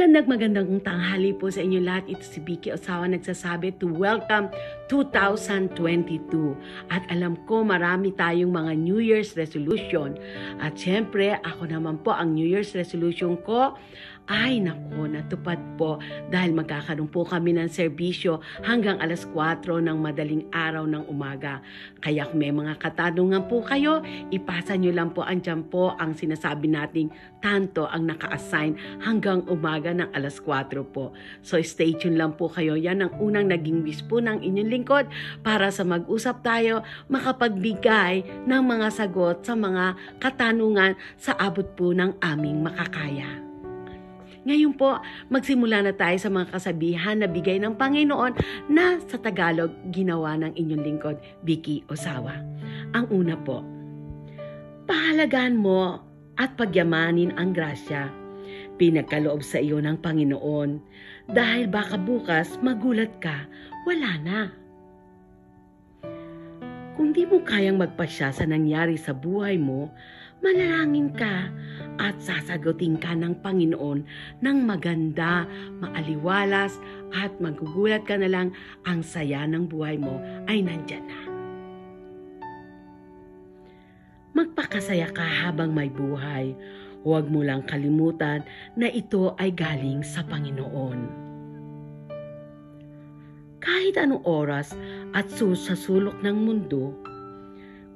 Magandang magandang tanghali po sa inyo lahat. Ito si Vicky Osawa nagsasabi to welcome 2022. At alam ko marami tayong mga New Year's resolution. At syempre, ako naman po ang New Year's resolution ko ay nako, natupad po dahil magkakaroon po kami ng serbisyo hanggang alas 4 ng madaling araw ng umaga. Kaya kung may mga katanungan po kayo, ipasa nyo lang po andyan po ang sinasabi nating tanto ang naka-assign hanggang umaga ng alas 4 po. So stay tuned lang po kayo. Yan ang unang naging wish po ng inyong lingkod para sa mag-usap tayo, makapagbigay ng mga sagot sa mga katanungan sa abot po ng aming makakaya. Ngayon po, magsimula na tayo sa mga kasabihan na bigay ng Panginoon na sa Tagalog ginawa ng inyong lingkod, Vicky Osawa. Ang una po, pahalagaan mo at pagyamanin ang grasya. Pinagkaloob sa iyo ng Panginoon dahil baka bukas magulat ka, wala na. Kung di mo kayang magpasya sa nangyari sa buhay mo, manalangin ka at sasagutin ka ng Panginoon ng maganda, maaliwalas at magugulat ka na lang ang saya ng buhay mo ay nandyan na. Magpakasaya ka habang may buhay. Huwag mo lang kalimutan na ito ay galing sa Panginoon. Kahit anong oras at sa sulok ng mundo,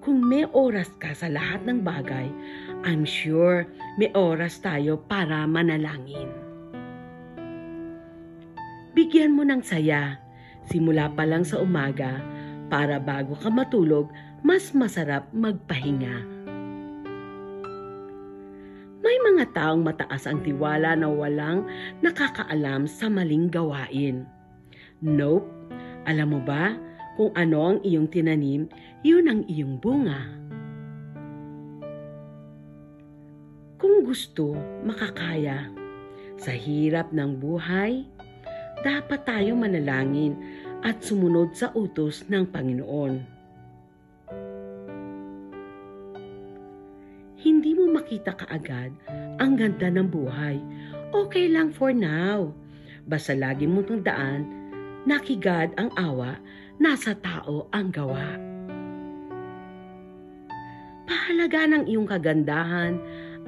kung may oras ka sa lahat ng bagay, I'm sure may oras tayo para manalangin. Bigyan mo ng saya, simula pa lang sa umaga, para bago ka matulog, mas masarap magpahinga. Taong mataas ang tiwala na walang nakakaalam sa maling gawain. Nope, alam mo ba, kung ano ang iyong tinanim, yun ang iyong bunga. Kung gusto, makakaya. Sa hirap ng buhay, dapat tayong manalangin at sumunod sa utos ng Panginoon. Hindi mo makita kaagad ang ganda ng buhay. Okay lang for now. Basta lagi mong tandaan, nakigad ang awa nasa tao ang gawa. Pahalaga ng iyong kagandahan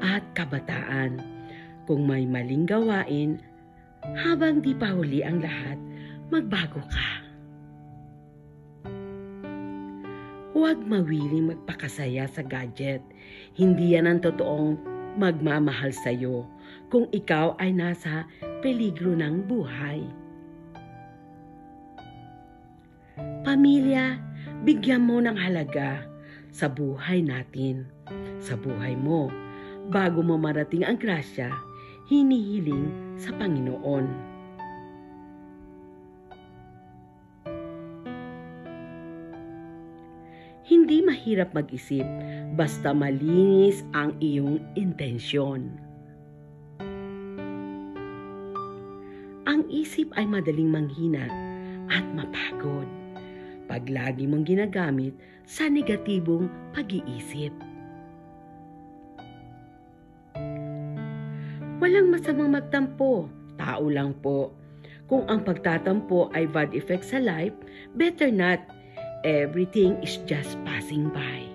at kabataan. Kung may maling gawain, habang di pa huli ang lahat, magbago ka. Huwag mawiling magpakasaya sa gadget. Hindi yan ang totoong magmamahal sa iyo kung ikaw ay nasa peligro ng buhay. Pamilya, bigyan mo ng halaga sa buhay natin, sa buhay mo. Bago mo marating ang grasya, hinihiling sa Panginoon. Hindi mahirap mag-isip basta malinis ang iyong intensyon. Ang isip ay madaling manghina at mapagod pag lagi mong ginagamit sa negatibong pag-iisip. Walang masamang magtampo, tao lang po. Kung ang pagtatampo ay bad effect sa life, better not. Everything is just passing by.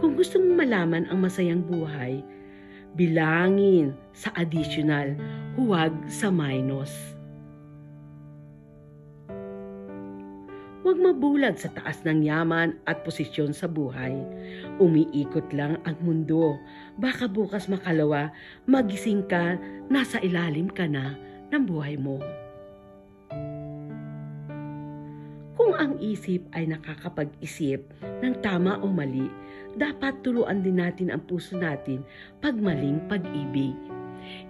Kung gusto mong malaman ang masayang buhay, bilangin sa additional, huwag sa minus. Huwag mabulag sa taas ng yaman at posisyon sa buhay. Umiikot lang ang mundo. Baka bukas makalawa, magising ka, nasa ilalim ka na ng buhay mo. Ang isip ay nakakapag-isip ng tama o mali, dapat turuan din natin ang puso natin pag maling pag-ibig.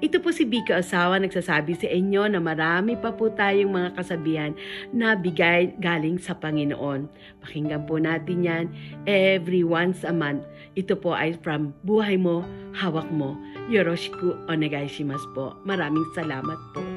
Ito po si Bika Asawa nagsasabi sa inyo na marami pa po tayong mga kasabihan na bigay galing sa Panginoon. Pakinggan po natin yan every once a month. Ito po ay from Buhay Mo, Hawak Mo. Yoroshiku onegaishimasu po. Maraming salamat po.